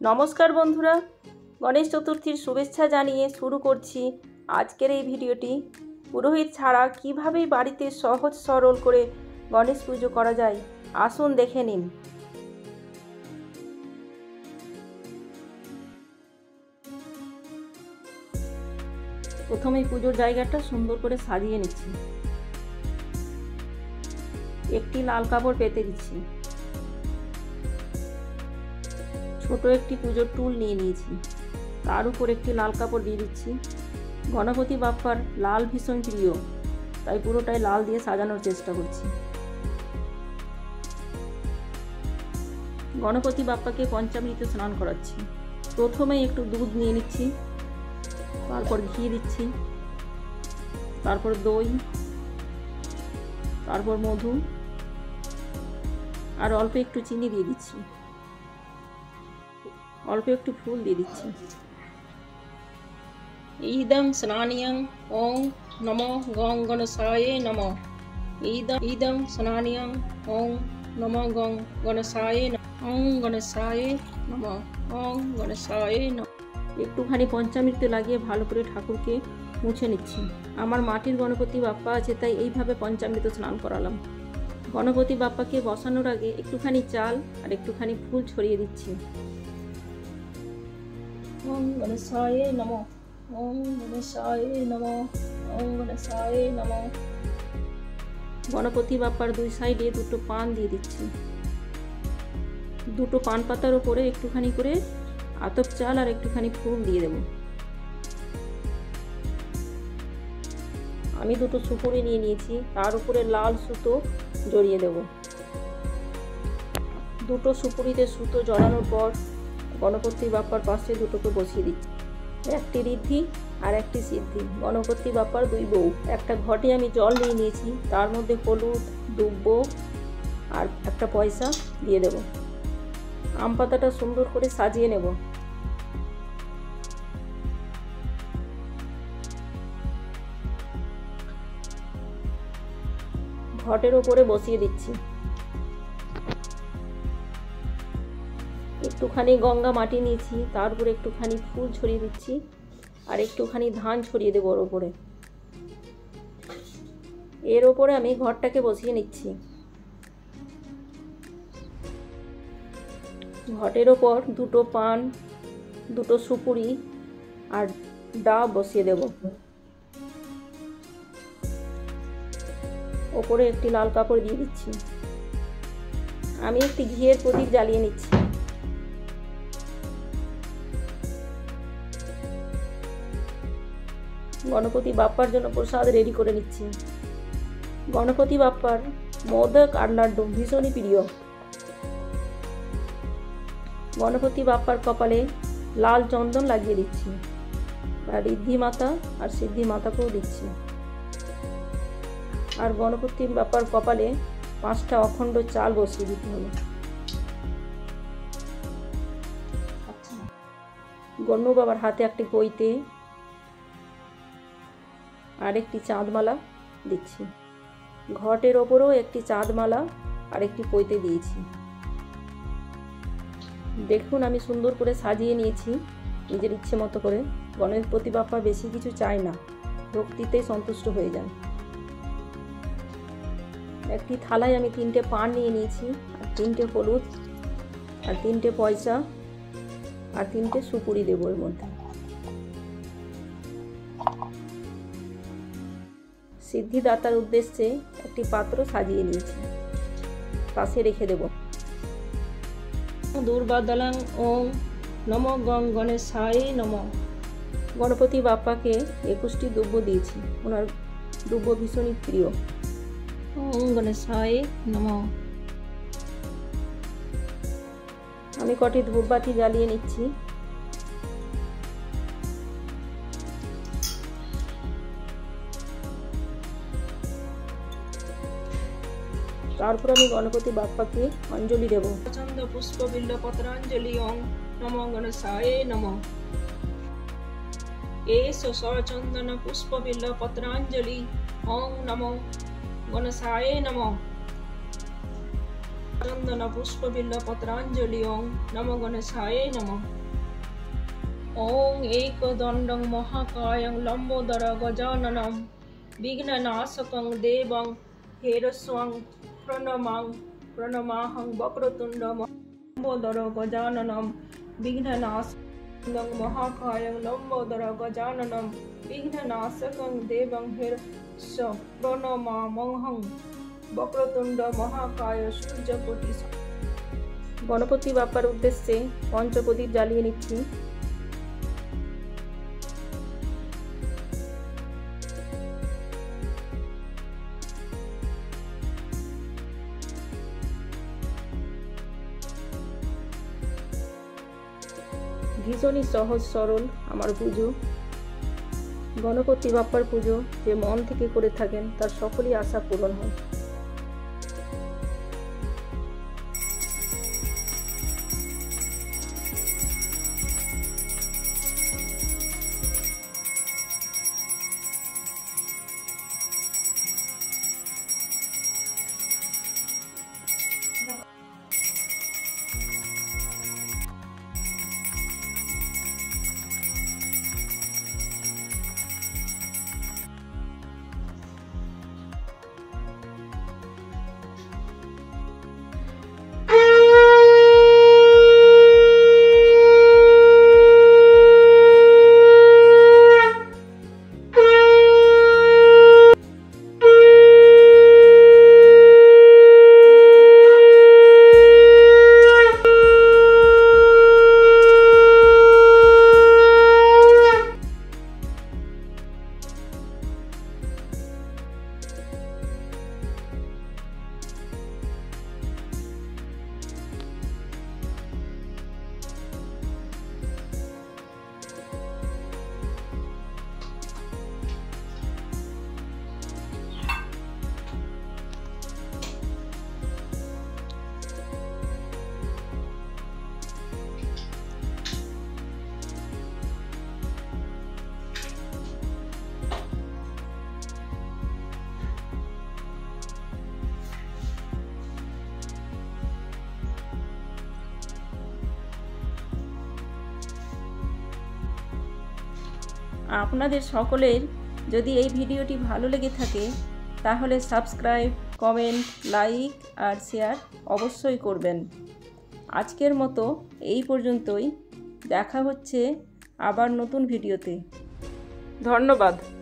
নমস্কার বন্ধুরা, গণেশ চতুর্থীর শুভেচ্ছা জানিয়ে শুরু করছি আজকের এই ভিডিওটি। পুরোহিত ছাড়া কীভাবেই বাড়িতে সহজ সরল করে গণেশ পুজো করা যায়, আসুন দেখে নিন। প্রথমেই পুজোর জায়গাটা সুন্দর করে সাজিয়ে নিচ্ছি। একটি লাল কাপড় পেতে দিচ্ছি। ছোট একটি পুজোর টুল নিয়ে নিয়েছি। তার উপর একটি লাল কাপড় দিয়ে দিচ্ছি। গণপতি বাপ্পার লাল ভীষণ প্রিয়। তাই পুরোটাই লাল দিয়ে সাজানোর চেষ্টা করছি। গণপতি বাপ্পাকে পঞ্চামৃতে স্নান করাচ্ছি। প্রথমেই একটু দুধ নিয়ে নিচ্ছি। তারপর ঘি দিচ্ছি। তারপর দই। তারপর মধু। আর অল্প একটু চিনি দিয়ে দিচ্ছি। অল্প একটু ফুল দিয়ে দিচ্ছি। ইদম স্নানিয়ং ওং নম গং গণসায়ে নম। ইদম ইদম স্নানিয়ং ওং নম গং গণসায়ে ওং গণসায়ে নম ওং গণসায়ে নম। একটুখানি পঞ্চামৃত লাগিয়ে ভালো করে ঠাকুরকে মুছে নিচ্ছি। আমার মাটির গণপতি বাপ্পা আছে তাই এইভাবে পঞ্চামৃত স্নান করালাম। গণপতি বাপ্পাকে বসানোর আগে একটুখানি চাল আর একটুখানি ফুল ছড়িয়ে দিচ্ছি। ওম গণেশায় নম। ওম গণেশায় নম। ওম গণেশায় নম। গণপতি বাপ্পার দুই সাইডে দুটো পান দিয়ে দিচ্ছি। দুটো পান পাতার উপরে একটুখানি করে আতপ চাল আর একটুখানি ফুল দিয়ে দেব। আমি দুটো সুপুরি নিয়ে নিয়েছি, তার উপরে লাল সুতো জড়িয়ে দেব। দুটো সুপুরিতে সুতো জড়ানোর পর গণপতি বাপ্পার পাশে দুটোকে বসিয়ে দিচ্ছি একটি ঋদ্ধি আর একটি সিদ্ধি। গণপতি বাপ্পার দুই বউ। একটা ঘটে আমি জল নিয়ে নিয়েছি, তার মধ্যে হলুদ, দুব্ব আর একটা পয়সা দিয়ে দেব। আম পাতাটা সুন্দর করে সাজিয়ে নেব। ঘটের ওপরে বসিয়ে দিচ্ছি। একটুখানি গঙ্গা মাটি নিয়েছি, তার উপরে একটুখানি ফুল ছড়িয়ে দিচ্ছি, আর একটুখানি ধান ছড়িয়ে দেবো ওর ওপরে এর ওপরে আমি ঘরটাকে বসিয়ে নিচ্ছি। ঘটের ওপর দুটো পান, দুটো সুপুরি আর ডাব বসিয়ে দেব। ওপরে একটি লাল কাপড় দিয়ে দিচ্ছি। আমি একটি ঘিয়ের প্রদীপ জ্বালিয়ে নিচ্ছি। গণপতি বাপ্পার জন্য প্রসাদ রেডি করে নিচ্ছে। গণপতি বাপ্পার মোদক আর লাড্ডু ভীষণই প্রিয়। গণপতি বাপ্পার কপালে লাল চন্দন লাগিয়ে দিচ্ছি। আর ঋদ্ধি মাতা আর সিদ্ধি মাতাকেও দিচ্ছি। আর গণপতি বাপ্পার কপালে পাঁচটা অখণ্ড চাল বসিয়ে দিতে হবে। গণ্য বাবার হাতে একটি বইতে আর একটি চাঁদমালা দিচ্ছি। ঘটের ওপরেও একটি চাঁদমালা আর একটি পইতে দিয়েছি। দেখুন, আমি সুন্দর করে সাজিয়ে নিয়েছি। নিজের ইচ্ছে মতো করে। গণপতি বাপ্পা বেশি কিছু চায় না। ভক্তিতেই সন্তুষ্ট হয়ে যান। একটি থালায় আমি তিনটে পান নিয়ে নিয়েছি, আর তিনটে হলুদ, আর তিনটে পয়সা, আর তিনটে সুপুরি দেবো এর মধ্যে। সিদ্ধিদাতার উদ্দেশ্যে একটি পাত্র সাজিয়ে নিয়েছি। পাশে রেখে দেব। দুর্বাদলাং ওং নম গং গণেশায় নম। গণপতি বাপ্পাকে একুশটি দ্রব্য দিয়েছি। ওনার দুব্য ভীষণই প্রিয়। ওং গণেশায় নম। আমি কটি ধূপবাতি জ্বালিয়ে নিচ্ছি। তারপর আমি গণপতি বাপ্পাকে অঞ্জলি দেব। চন্দ্র পুষ্প বিল্ল পত্রাঞ্জলি ওং নম গণেশায় নম। এস সচন্দন পুষ্প বিল্ল পত্রাঞ্জলি ওং নম গণেশায় নম। চন্দন পুষ্পবিল্ল পত্রাঞ্জলি ওং নম গণেশায় নম। ওং একদণ্ডং মহাকায়ং লম্বোদর গজাননম বিঘ্ননাশকং দেবং হেরস্বং প্রণমাং প্রণমাহং বক্রতুণ্ড লম্বোদর গজাননম, বিঘ্ননাশকং মহাকায়ং লম্বোদর গজাননম, বিঘ্ননাশকং দেবং হেরস্ব প্রণমামহং। বক্রতুণ্ড মহাকায় সূর্যকোটি গণপতি বাপ্পার উদ্দেশ্যে পঞ্চপ্রদীপ জ্বালিয়ে নিচ্ছি। ভীষণই সহজ, সরল আমার পুজো। গণপতি বাপ্পার পুজো যে মন থেকে করে থাকেন, তার সকলই আশা পূরণ হয়। আপনাদের সকলের যদি এই ভিডিওটি ভালো লেগে থাকে, তাহলে সাবস্ক্রাইব, কমেন্ট, লাইক আর শেয়ার অবশ্যই করবেন। আজকের মতো এই পর্যন্তই। দেখা হচ্ছে আবার নতুন ভিডিওতে। ধন্যবাদ।